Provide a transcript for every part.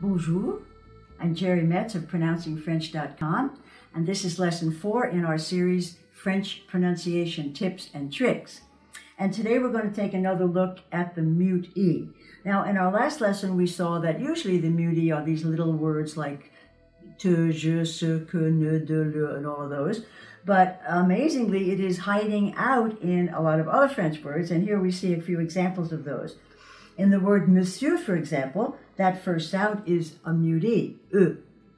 Bonjour. I'm Geri Metz of PronouncingFrench.com, and this is lesson four in our series French Pronunciation Tips and Tricks. And today we're going to take another look at the mute E. Now, in our last lesson, we saw that usually the mute E are these little words like te, je, ce, que, ne, de, le, and all of those. But amazingly, it is hiding out in a lot of other French words, and here we see a few examples of those. In the word monsieur, for example, that first sound is a mute E.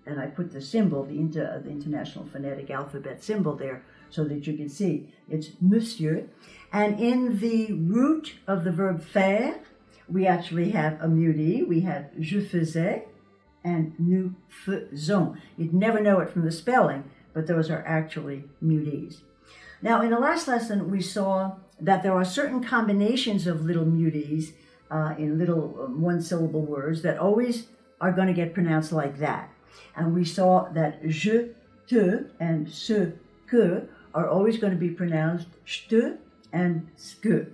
And I put the symbol, the, inter, the International Phonetic Alphabet symbol there, so that you can see it's monsieur. And in the root of the verb faire, we actually have a mute E. We have je faisais and nous faisons. You'd never know it from the spelling, but those are actually mutees. Now, in the last lesson, we saw that there are certain combinations of little mutees uh, in little um, one syllable words that always are going to get pronounced like that. And we saw that je, te, and ce, que are always going to be pronounced st and ske.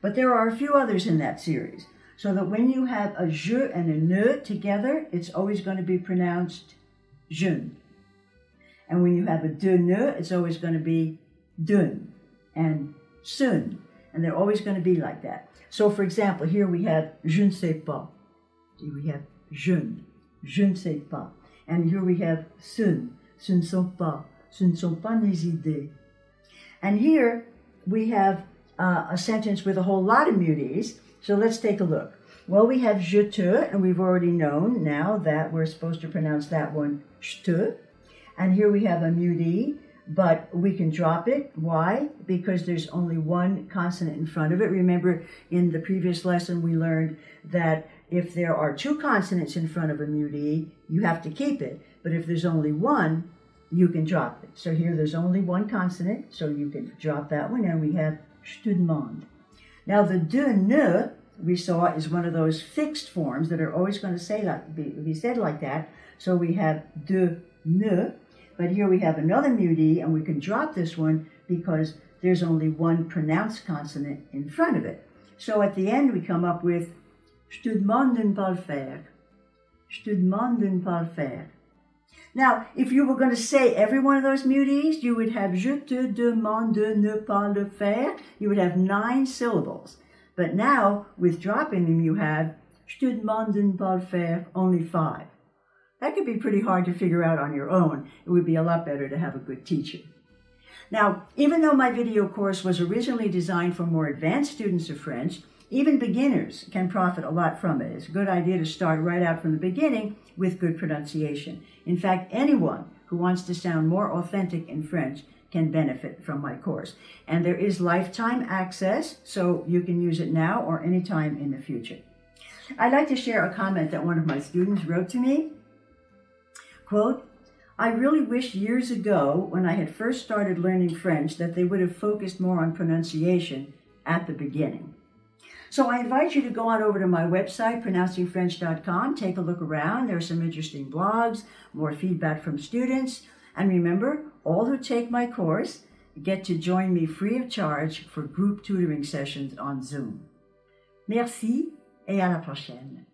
But there are a few others in that series. So that when you have a je and a ne together, it's always going to be pronounced jeune. And when you have a de ne, it's always going to be dun and sun. And they're always going to be like that. So, for example, here we have je ne sais pas. We have jeune, je ne sais pas. And here we have sun, ce ne sont pas, ce ne sont pas mes idées. And here we have uh, a sentence with a whole lot of mutees. So let's take a look. Well, we have je te, and we've already known now that we're supposed to pronounce that one je te. And here we have a mute but we can drop it. Why? Because there's only one consonant in front of it. Remember, in the previous lesson, we learned that if there are two consonants in front of a mute E, you have to keep it. But if there's only one, you can drop it. So here there's only one consonant, so you can drop that one, and we have je Now the de ne we saw is one of those fixed forms that are always going to say like be, be said like that. So we have de ne, but here we have another mute and we can drop this one because there's only one pronounced consonant in front of it. So at the end we come up with Je te demande de ne pas le faire. Now, if you were going to say every one of those mutees, you would have je te demande de ne pas le faire. You would have nine syllables. But now, with dropping them, you have je te demande de ne pas le faire, only five. That could be pretty hard to figure out on your own. It would be a lot better to have a good teacher. Now, even though my video course was originally designed for more advanced students of French, even beginners can profit a lot from it. It's a good idea to start right out from the beginning with good pronunciation. In fact, anyone who wants to sound more authentic in French can benefit from my course. And there is lifetime access, so you can use it now or anytime in the future. I'd like to share a comment that one of my students wrote to me. Quote, I really wish years ago, when I had first started learning French, that they would have focused more on pronunciation at the beginning. So I invite you to go on over to my website, pronouncingfrench.com, take a look around. There are some interesting blogs, more feedback from students. And remember, all who take my course get to join me free of charge for group tutoring sessions on Zoom. Merci et à la prochaine.